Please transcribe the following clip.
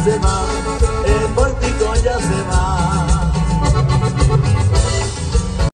Zema.